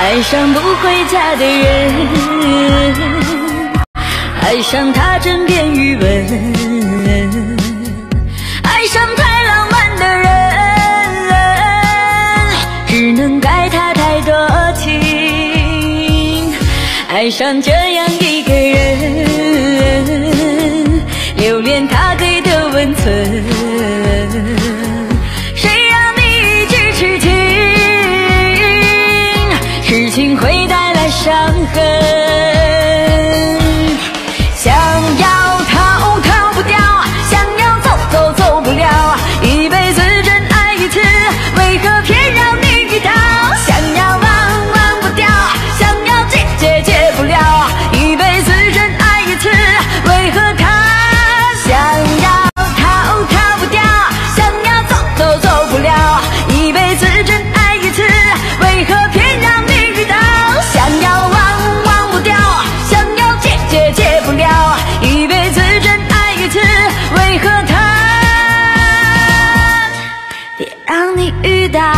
爱上不回家的人，爱上他枕边余温，爱上太浪漫的人，只能怪他太多情，爱上这样一个人。定会带来伤痕。遇到。